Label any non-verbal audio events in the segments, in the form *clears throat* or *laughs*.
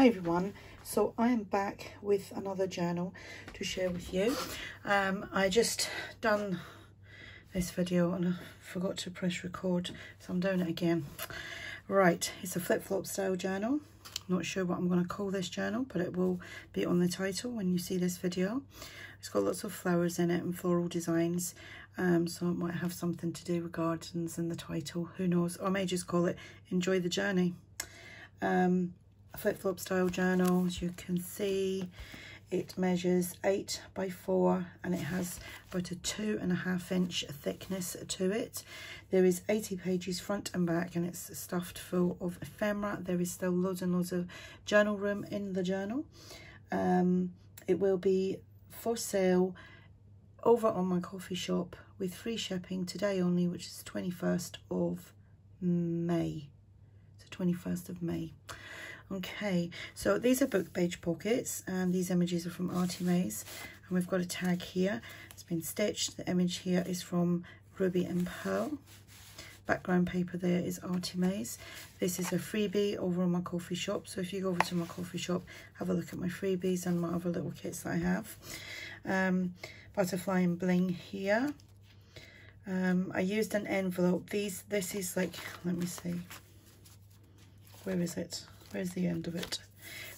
Hi everyone, so I am back with another journal to share with you. Um, I just done this video and I forgot to press record, so I'm doing it again. Right, it's a flip-flop style journal. Not sure what I'm going to call this journal, but it will be on the title when you see this video. It's got lots of flowers in it and floral designs, um, so it might have something to do with gardens in the title, who knows. I may just call it Enjoy the Journey. Um, flip-flop style journal as you can see it measures 8 by 4 and it has about a two and a half inch thickness to it. There is 80 pages front and back and it's stuffed full of ephemera. There is still loads and loads of journal room in the journal. Um, it will be for sale over on my Ko-fi shop with free shipping today only which is 21st of May. So 21st of May Okay, so these are book page pockets and these images are from ARTYmaze and we've got a tag here. It's been stitched. The image here is from Ruby and Pearl. Background paper there is ARTYmaze. This is a freebie over on my Ko-fi shop. So if you go over to my Ko-fi shop, have a look at my freebies and my other little kits that I have. Um, butterfly and bling here. Um, I used an envelope. These, this is like, let me see. Where is it? Where's the end of it?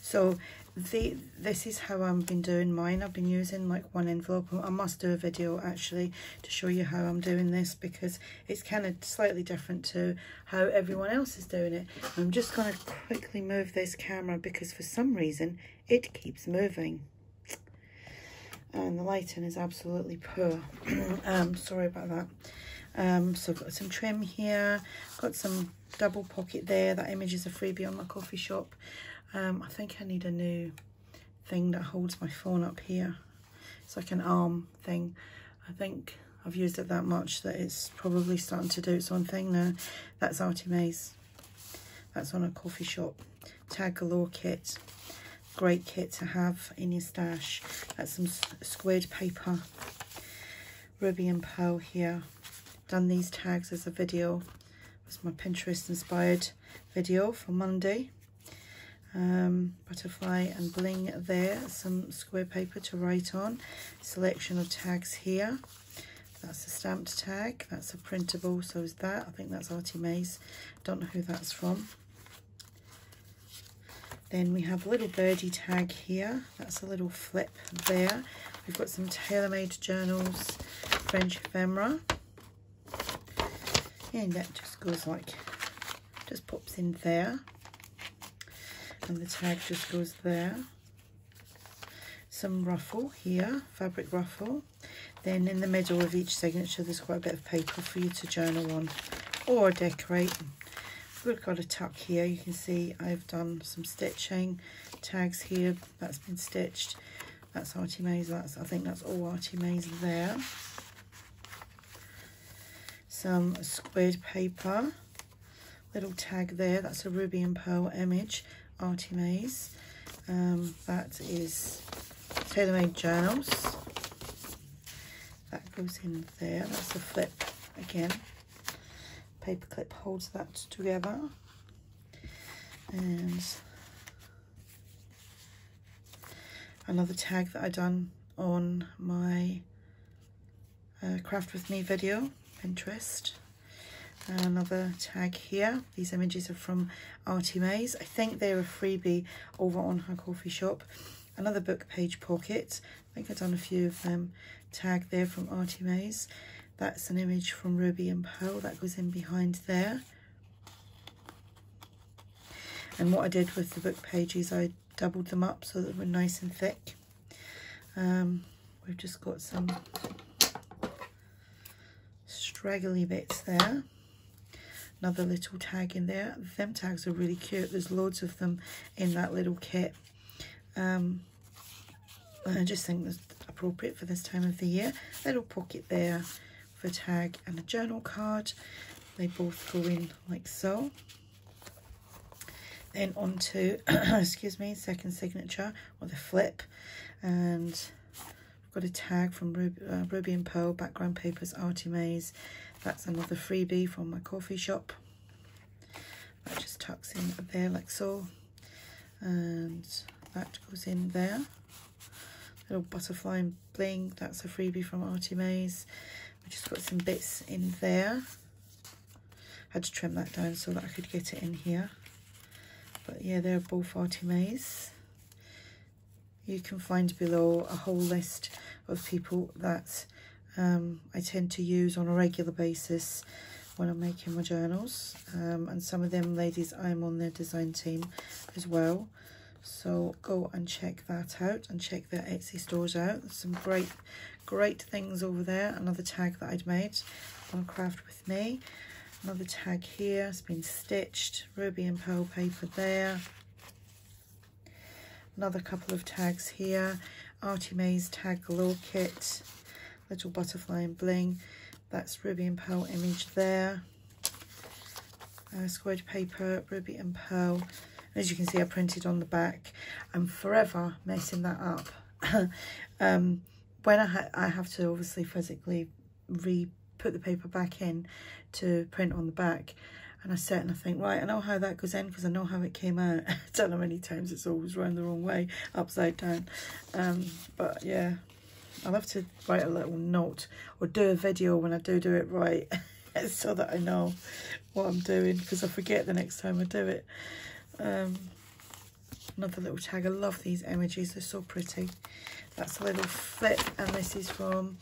So the this is how I've been doing mine. I've been using like one envelope. I must do a video actually to show you how I'm doing this because it's kind of slightly different to how everyone else is doing it. I'm just going to quickly move this camera because for some reason it keeps moving. And the lighting is absolutely poor. *clears throat* Um sorry about that um so I've got some trim here got some double pocket there. That image is a freebie on my Ko-fi shop. Um, I think I need a new thing that holds my phone up here. It's like an arm thing. I think I've used it that much that it's probably starting to do its own thing now. That's ARTYmaze. That's on a Ko-fi shop. Tag Galore kit. Great kit to have in your stash. That's some squared paper. Ruby and Pearl here. Done these tags as a video it's my Pinterest inspired video for Monday. Um, butterfly and bling there, some square paper to write on, selection of tags here. That's a stamped tag, that's a printable, so is that. I think that's ARTYmaze, don't know who that's from. Then we have a little birdie tag here, that's a little flip there. We've got some TaylorMade Journals, French ephemera and that just goes like just pops in there. And the tag just goes there. Some ruffle here fabric ruffle. Then in the middle of each signature there's quite a bit of paper for you to journal on or decorate. We've got a tuck here. You can see I've done some stitching tags here that's been stitched. That's ARTYmaze that's I think that's all ARTYmaze there some squared paper. Little tag there that's a ruby and pearl image ARTYmaze um, that is TaylorMade Journals. That goes in there that's a flip again. Paper clip holds that together. And another tag that I done on my uh, craft with me video Pinterest. Another tag here. These images are from ARTYmaze. I think they're a freebie over on her Ko-fi shop. Another book page pocket. I think I've done a few of them. Tag there from ARTYmaze. That's an image from Ruby and Pearl. That goes in behind there. And what I did with the book pages, I doubled them up so that they were nice and thick. Um, we've just got some straggly bits there. Another little tag in there. Them tags are really cute. There's loads of them in that little kit. Um, I just think that's appropriate for this time of the year. Little pocket there for tag and a journal card. They both go in like so. Then onto, *clears throat* excuse me, second signature with a flip. And Got a tag from Ruby, uh, Ruby and Pearl, background papers, ARTYmaze. That's another freebie from my Ko-fi shop. That just tucks in there like so. and that goes in there little butterfly and bling that's a freebie from ARTYmaze we just got some bits in there had to trim that down so that I could get it in here but yeah they're both ARTYmaze you can find below a whole list of people that um, I tend to use on a regular basis when I'm making my journals. Um, and some of them ladies I'm on their design team as well. So go and check that out and check their Etsy stores out. There's some great great things over there. Another tag that I'd made on craft with me. Another tag here it's been stitched. Ruby and pearl paper there another couple of tags here. ARTYmaze tag galore kit little butterfly and bling. That's ruby and pearl image there. Uh, squared paper ruby and pearl. As you can see I printed on the back. I'm forever messing that up. *laughs* Um, when I, ha I have to obviously physically re put the paper back in to print on the back and I sit and I think, right, I know how that goes in because I know how it came out. *laughs* I don't know many times it's always run the wrong way, upside down. Um, but yeah, I'll have to write a little note or do a video when I do do it right *laughs* so that I know what I'm doing because I forget the next time I do it. Um, another little tag. I love these images. They're so pretty. That's a little flip and this is from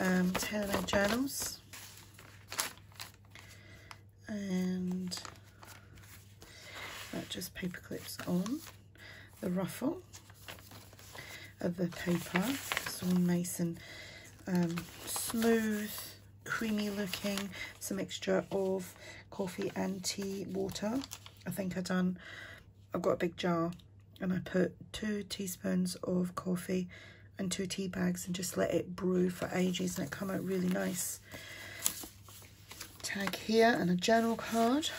um, TaylorMade Journals. And that just paper clips on the ruffle of the paper. All nice and um, smooth, creamy looking. It's a mixture of coffee and tea water. I think I've done, I've got a big jar and I put two teaspoons of coffee and two tea bags and just let it brew for ages and it come out really nice. Tag here and a journal card.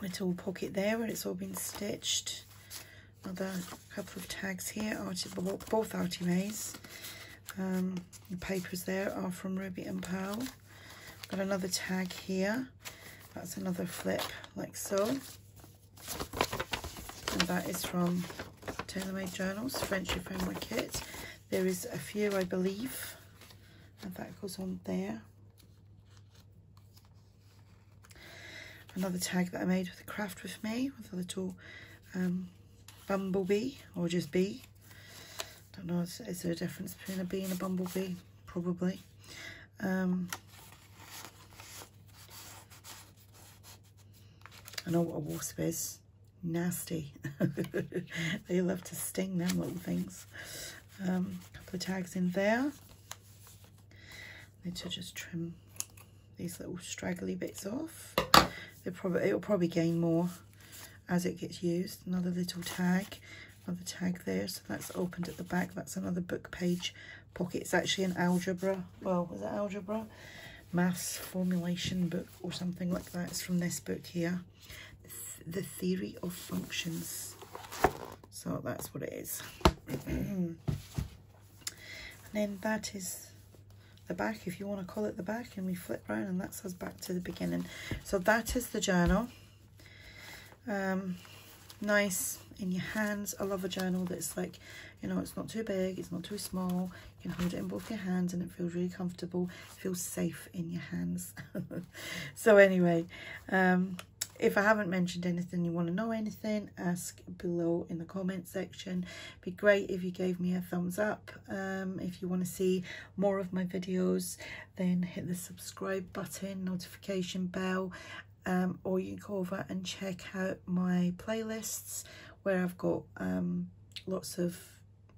Little pocket there where it's all been stitched another couple of tags here, Artie, both ARTYmaze. Um, the papers there are from Ruby and Pearl. Got another tag here. That's another flip, like so. And that is from TaylorMade Journals, Frenchy Framework Kit. There is a few, I believe. And that goes on there. Another tag that I made with a craft with me, with a little um, bumblebee or just bee. Don't know, is, is there a difference between a bee and a bumblebee? Probably. Um, I know what a wasp is. Nasty. *laughs* they love to sting them little things. Um, couple of tags in there. Need to just trim these little straggly bits off. They'll probably it'll probably gain more as it gets used. Another little tag, another tag there. So that's opened at the back. That's another book page pocket. It's actually an algebra. Well, was it algebra? Maths formulation book or something like that. It's from this book here. The Theory of Functions. So that's what it is. *clears throat* and then that is the back, if you want to call it the back, and we flip around and that's us back to the beginning. So that is the journal. Um, nice in your hands. I love a journal that's like, you know, it's not too big, it's not too small. You can hold it in both your hands and it feels really comfortable. It feels safe in your hands. *laughs* so anyway, um, if I haven't mentioned anything, you want to know anything, ask below in the comment section. be great if you gave me a thumbs up. Um, if you want to see more of my videos, then hit the subscribe button, notification bell, um, or you can go over and check out my playlists where I've got um, lots of,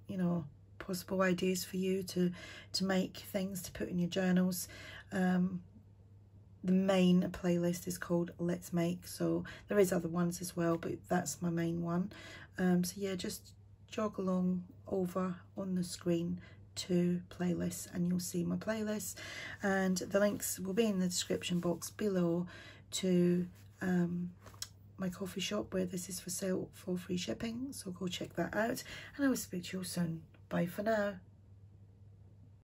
you know, possible ideas for you to, to make things to put in your journals. Um, the main playlist is called Let's Make, so there is other ones as well, but that's my main one. Um, so yeah, just jog along over on the screen to playlists and you'll see my playlists and the links will be in the description box below to um, my Ko-fi shop where this is for sale for free shipping. So go check that out and I will speak to you soon. Bye for now.